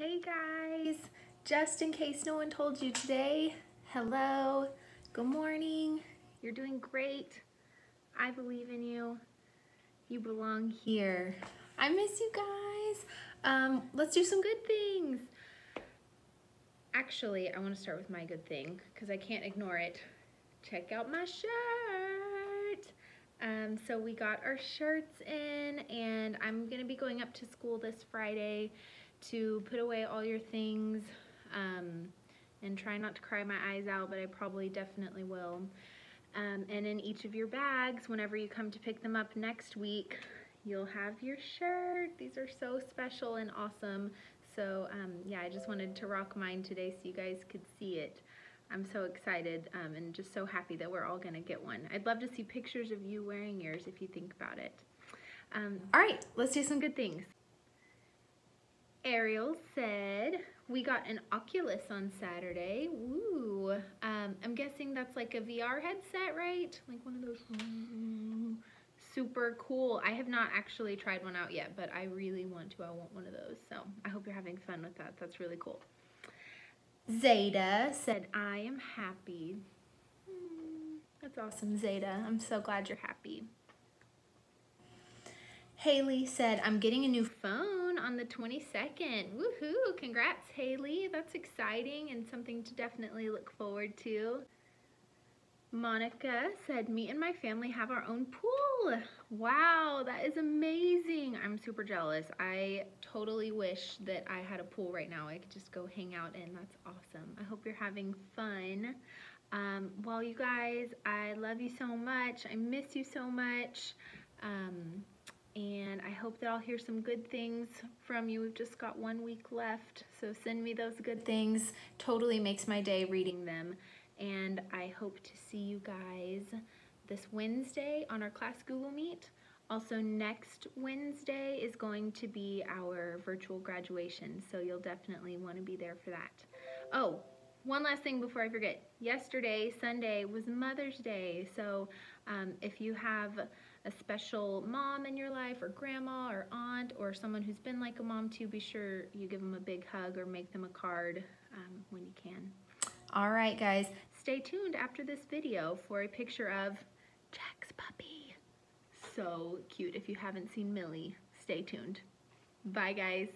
Hey guys, just in case no one told you today, hello, good morning, you're doing great. I believe in you. You belong here. I miss you guys. Um, let's do some good things. Actually, I want to start with my good thing because I can't ignore it. Check out my shirt. Um, so we got our shirts in and I'm going to be going up to school this Friday to put away all your things um, and try not to cry my eyes out, but I probably definitely will. Um, and in each of your bags, whenever you come to pick them up next week, you'll have your shirt. These are so special and awesome. So um, yeah, I just wanted to rock mine today so you guys could see it. I'm so excited um, and just so happy that we're all gonna get one. I'd love to see pictures of you wearing yours if you think about it. Um, all right, let's do some good things. Ariel said, we got an Oculus on Saturday. Woo. Um, I'm guessing that's like a VR headset, right? Like one of those super cool. I have not actually tried one out yet, but I really want to. I want one of those. So I hope you're having fun with that. That's really cool. Zeta said, I am happy. Hmm, that's awesome, Zeta. I'm so glad you're happy. Haley said, I'm getting a new phone on the 22nd. Woohoo! Congrats, Haley. That's exciting and something to definitely look forward to. Monica said, me and my family have our own pool. Wow, that is amazing. I'm super jealous. I totally wish that I had a pool right now. I could just go hang out in. That's awesome. I hope you're having fun. Um, well, you guys, I love you so much. I miss you so much. Um, and I hope that I'll hear some good things from you. We've just got one week left, so send me those good things. Totally makes my day reading them. And I hope to see you guys this Wednesday on our class Google Meet. Also next Wednesday is going to be our virtual graduation, so you'll definitely want to be there for that. Oh, one last thing before I forget. Yesterday, Sunday, was Mother's Day, so um, if you have a special mom in your life or grandma or aunt or someone who's been like a mom too, be sure you give them a big hug or make them a card um, when you can. All right, guys, stay tuned after this video for a picture of Jack's puppy. So cute. If you haven't seen Millie, stay tuned. Bye, guys.